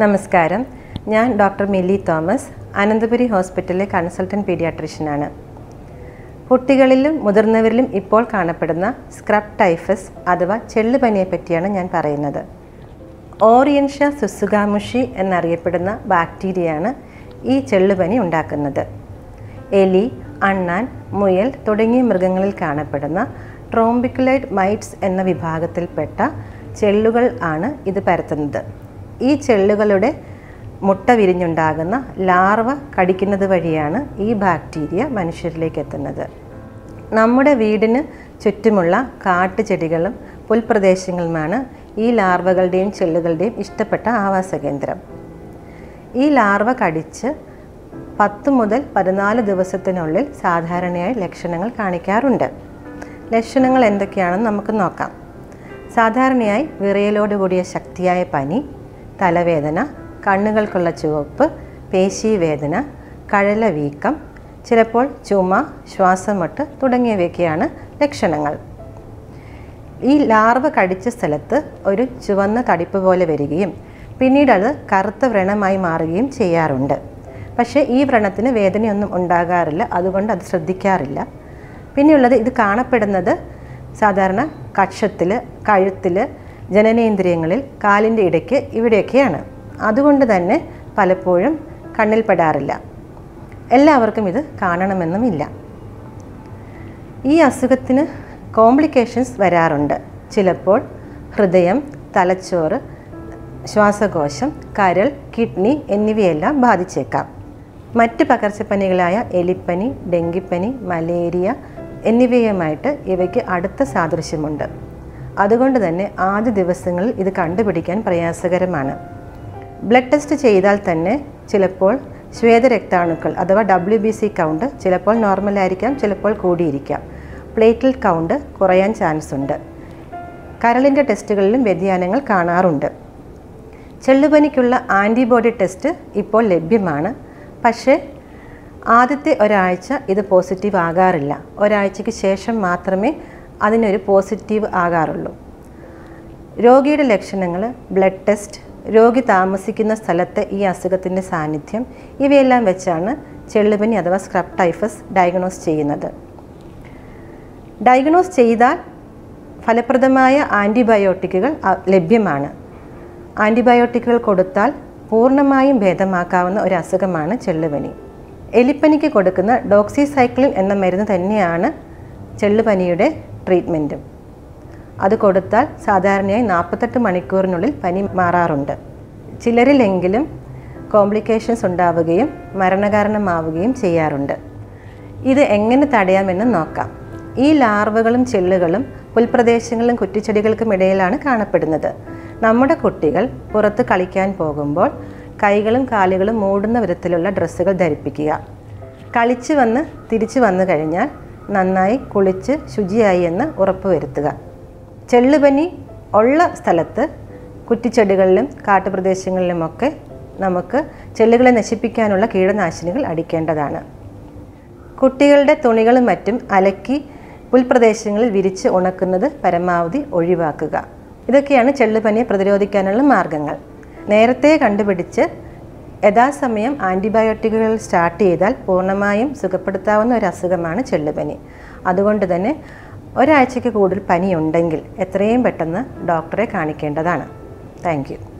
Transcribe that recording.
നമസ്കാരം. ഞാൻ doctor milli Thomas Ananthapuri ഹോസ്പിറ്റലിലെ കൺസൾട്ടന്റ് പീഡിയാട്രിഷ്യനാണ്. കുട്ടികളിലും മുതിർന്നവരിലും ഇപ്പോൾ കാണപ്പെടുന്ന സ്ക്രബ് ടൈഫസ് അഥവാ ചെള്ളുപനിയെ പറ്റിയാണ് ഞാൻ പറയുന്നത്. ഓറിയൻഷ്യ സുസുഗാമുഷി എന്നറിയപ്പെടുന്ന ബാക്ടീരിയയാണ് ഈ ചെള്ളുപനി ഉണ്ടാക്കുന്നത്. എലി അണ്ണാൻ മുയൽ തുടങ്ങിയ മൃഗങ്ങളിൽ കാണപ്പെടുന്ന ട്രോംബിക്കുലൈഡ് മൈറ്റ്സ് എന്ന വിഭാഗത്തിൽപ്പെട്ട ചെള്ളുകൾ ആണ് ഇത് പരത്തുന്നത്. ഈ ചെള്ളുകളുടെ മുട്ട വിരിഞ്ഞുണ്ടാകുന്ന ലാർവ കടിക്കുന്നത് വഴിയാണ് ഈ ബാക്ടീരിയ മനുഷ്യരിലേക്ക് എത്തുന്നത്. നമ്മുടെ വീടിന് ചുറ്റുമുള്ള കാട്ടുചെടികളും പുൽപ്രദേശങ്ങളുമാണ് ഈ ലാർവകളുടെയും ചെള്ളുകളുടെയും ഇഷ്ടപ്പെട്ട ആവാസ കേന്ദ്രം. ഈ ലാർവ കടിച്ച് പത്ത് മുതൽ പതിനാല് ദിവസത്തിനുള്ളിൽ സാധാരണയായി ലക്ഷണങ്ങൾ കാണിക്കാറുണ്ട്. ലക്ഷണങ്ങൾ എന്തൊക്കെയാണെന്ന് നമുക്ക് നോക്കാം. സാധാരണയായി വിറയലോട് കൂടിയ ശക്തിയായ പനി തലവേദന കണ്ണുകൾക്കുള്ള ചുവപ്പ് പേശീവേദന കഴല വീക്കം ചിലപ്പോൾ ചുമ ശ്വാസമുട്ട് തുടങ്ങിയവയൊക്കെയാണ് ലക്ഷണങ്ങൾ. ഈ ലാർവ കടിച്ച സ്ഥലത്ത് ഒരു ചുവന്ന തടിപ്പ് പോലെ വരികയും പിന്നീട് അത് കറുത്ത വ്രണമായി മാറുകയും ചെയ്യാറുണ്ട്. പക്ഷേ ഈ വ്രണത്തിന് വേദനയൊന്നും ഉണ്ടാകാറില്ല അതുകൊണ്ട് അത് ശ്രദ്ധിക്കാറില്ല. പിന്നെയുള്ളത് ഇത് കാണപ്പെടുന്നത് സാധാരണ കക്ഷത്തിൽ കഴുത്തിൽ ജനനേന്ദ്രിയങ്ങളിൽ കാലിന്റെ ഇടയ്ക്ക് ഇവിടെയൊക്കെയാണ്. അതുകൊണ്ട് തന്നെ പലപ്പോഴും കണ്ണിൽപ്പെടാറില്ല. എല്ലാവർക്കും ഇത് കാണണമെന്നുമില്ല. ഈ അസുഖത്തിന് കോംപ്ലിക്കേഷൻസ് വരാറുണ്ട്. ചിലപ്പോൾ ഹൃദയം തലച്ചോറ് ശ്വാസകോശം കരൾ കിഡ്നി എന്നിവയെല്ലാം ബാധിച്ചേക്കാം. മറ്റ് പകർച്ചപ്പനികളായ എലിപ്പനി ഡെങ്കിപ്പനി മലേറിയ എന്നിവയുമായിട്ട് ഇവയ്ക്ക് അടുത്ത സാദൃശ്യമുണ്ട്. അതുകൊണ്ട് തന്നെ ആദ്യ ദിവസങ്ങളിൽ ഇത് കണ്ടുപിടിക്കാൻ പ്രയാസകരമാണ്. ബ്ലഡ് ടെസ്റ്റ് ചെയ്താൽ തന്നെ ചിലപ്പോൾ ശ്വേതരക്താണുക്കൾ അഥവാ ഡബ്ല്യു ബി സി കൗണ്ട് ചിലപ്പോൾ നോർമലായിരിക്കാം ചിലപ്പോൾ കൂടിയിരിക്കാം. പ്ലേറ്റിൽ കൗണ്ട് കുറയാൻ ചാൻസ് ഉണ്ട്. കരളിന്റെ ടെസ്റ്റുകളിലും വ്യതിയാനങ്ങൾ കാണാറുണ്ട്. ചെള്ളുപനിക്കുള്ള ആന്റിബോഡി ടെസ്റ്റ് ഇപ്പോൾ ലഭ്യമാണ്. പക്ഷേ ആദ്യത്തെ ഒരാഴ്ച ഇത് പോസിറ്റീവ് ആകാറില്ല. ഒരാഴ്ചയ്ക്ക് ശേഷം മാത്രമേ അതിനൊരു പോസിറ്റീവ് ആകാറുള്ളൂ. രോഗിയുടെ ലക്ഷണങ്ങൾ ബ്ലഡ് ടെസ്റ്റ് രോഗി താമസിക്കുന്ന സ്ഥലത്തെ ഈ അസുഖത്തിന്റെ സാന്നിധ്യം ഇവയെല്ലാം വെച്ചാണ് ചെള്ളുപനി അഥവാ സ്ക്രബ് ടൈഫസ് ഡയഗ്നോസ് ചെയ്യുന്നത്. ഡയഗ്നോസ് ചെയ്താൽ ഫലപ്രദമായ ആന്റിബയോട്ടിക്കുകൾ ലഭ്യമാണ്. ആന്റിബയോട്ടിക്കുകൾ കൊടുത്താൽ പൂർണമായും ഭേദമാക്കാവുന്ന ഒരു അസുഖമാണ് ചെള്ളുപനി എലിപ്പനിക്ക് കൊടുക്കുന്ന ഡോക്സിസൈക്ലിൻ എന്ന മരുന്ന് തന്നെയാണ് ചെള്ളുപനിയുടെ ട്രീറ്റ്മെന്റും അത് കൊടുത്താൽ സാധാരണയായി നാൽപ്പത്തെട്ട് മണിക്കൂറിനുള്ളിൽ പനി മാറാറുണ്ട്. ചിലരിലെങ്കിലും കോംപ്ലിക്കേഷൻസ് ഉണ്ടാവുകയും മരണകാരണമാവുകയും ചെയ്യാറുണ്ട്. ഇത് എങ്ങനെ തടയാമെന്ന് നോക്കാം. ഈ ലാർവകളും ചെള്ളുകളും പുൽപ്രദേശങ്ങളിലും കുറ്റിച്ചെടികൾക്കും ഇടയിലാണ് കാണപ്പെടുന്നത്. നമ്മുടെ കുട്ടികൾ പുറത്ത് കളിക്കാൻ പോകുമ്പോൾ കൈകളും കാലുകളും മൂടുന്ന വിധത്തിലുള്ള ഡ്രസ്സുകൾ ധരിപ്പിക്കുക. കളിച്ചു വന്ന് തിരിച്ചു വന്നു കഴിഞ്ഞാൽ നന്നായി കുളിച്ച് ശുചിയായി എന്ന് ഉറപ്പുവരുത്തുക. ചെള്ളുപനി ഉള്ള സ്ഥലത്ത് കുറ്റിച്ചെടികളിലും കാട്ടുപ്രദേശങ്ങളിലുമൊക്കെ നമുക്ക് ചെള്ളുകളെ നശിപ്പിക്കാനുള്ള കീടനാശിനികൾ അടിക്കേണ്ടതാണ്. കുട്ടികളുടെ തുണികളും മറ്റും അലക്കി പുൽപ്രദേശങ്ങളിൽ വിരിച്ച് ഉണക്കുന്നത് പരമാവധി ഒഴിവാക്കുക. ഇതൊക്കെയാണ് ചെള്ളുപനിയെ പ്രതിരോധിക്കാനുള്ള മാർഗങ്ങൾ. നേരത്തെ കണ്ടുപിടിച്ച് യഥാസമയം ആന്റിബയോട്ടിക്കുകൾ സ്റ്റാർട്ട് ചെയ്താൽ പൂർണമായും സുഖപ്പെടുത്താവുന്ന ഒരു അസുഖമാണ് ചെള്ളുപനി. അതുകൊണ്ട് തന്നെ ഒരാഴ്ചയ്ക്ക് കൂടുതൽ പനിയുണ്ടെങ്കിൽ എത്രയും പെട്ടെന്ന് ഡോക്ടറെ കാണിക്കേണ്ടതാണ്. താങ്ക്